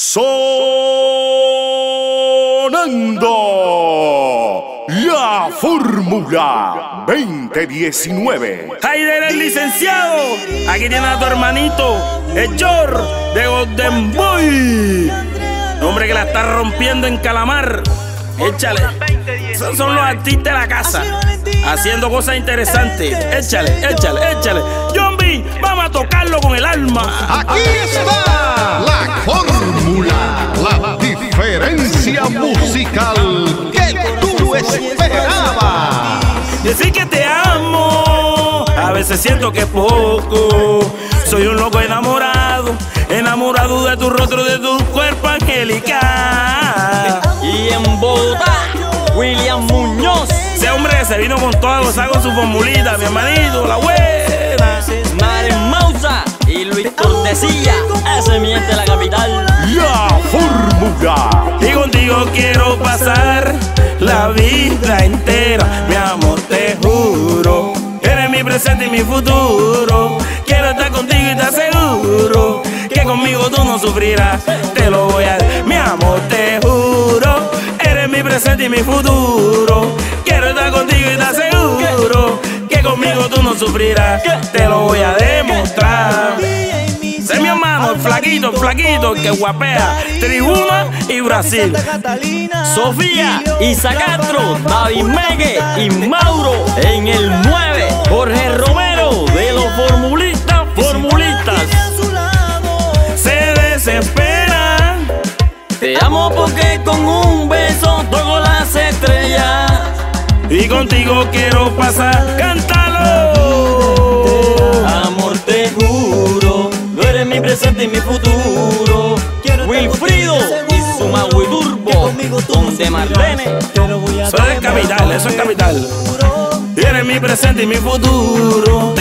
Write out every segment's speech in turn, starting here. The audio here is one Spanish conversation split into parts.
Sonando la Fórmula 2019. Haider el licenciado. Aquí tiene a tu hermanito, el Jor de Golden Boy. Hombre que la está rompiendo en Calamar. Échale. Esos son los artistas de la casa. Haciendo cosas interesantes. Échale, échale, échale. John B, vamos a tocarlo con el alma. Aquí está Decir que te amo, a veces siento que es poco. Soy un loco enamorado, enamorado de tu rostro, de tu cuerpo angelical. Y en Bogotá, William Muñoz, Ese hombre que se vino con todo, gozar con su formulita, mi hermanito, la buena. Maren Mausa y Luis Cortesía, ese miente la capital. La fórmula. Y contigo quiero pasar la vida entera, mi amor, te juro. Eres mi presente y mi futuro. Quiero estar contigo y te aseguro que conmigo tú no sufrirás. Te lo voy a mi amor, te juro. Eres mi presente y mi futuro. Quiero estar contigo y te aseguro que conmigo tú no sufrirás. Te lo voy a demostrar. Flaquito, que guapea. Tribuna y Brasil. Sofía, Isa Castro, David Megue y Mauro en el 9. Jorge Romero de los formulistas, formulistas. Se desespera. Te amo porque con un beso toco las estrellas. Y contigo quiero pasar. Cántalo. Y mi futuro. Wilfrido y su Maui Turbo, donde Marlene. Eso es capital, eso es capital. Eres mi presente y mi futuro.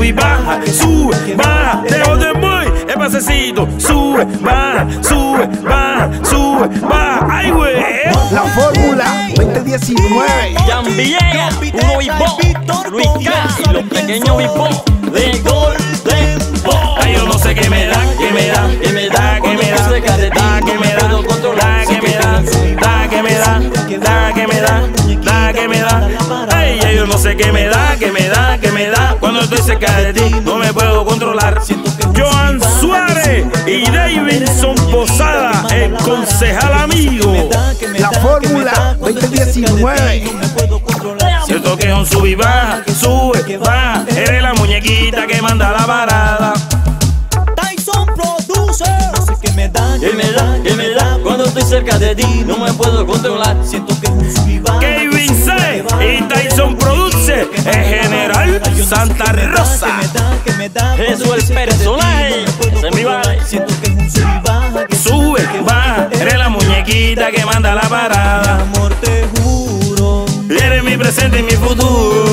Siento que es un sub y baja, sube, baja, de donde voy, el pasecito, sube, baja, sube, baja, sube, baja. Ay, güey. La fórmula 2019. Jan Villegas, Uno Bipó, Luis K y los pequeños Bipó de Golden Boy. Ay, yo no sé qué me da, qué me da, Que me da, que me da, de ti, da, que me me da, controlar. da, que me da, da, que me da, da, que me da, da, que me da. Ay, ay, yo no sé qué me da, qué cerca de ti, no me puedo controlar. Joan Suárez y Davidson Posada, el concejal amigo. La fórmula 2019. Siento que es un sub y baja, sube, baja. Eres la muñequita que manda la parada. Tyson sé qué me da, Que me da, que me da, cuando estoy cerca de ti no me puedo controlar. Siento que es un sub y baja. Kevin C y Tyson Produce, el general Santa Rosa. Que me da, que me da. Eso es el personaje. Es mi vale. Siento que es un sub y baja. que Sube, baja, eres la muñequita que manda la parada. amor te juro. Eres mi presente y mi futuro.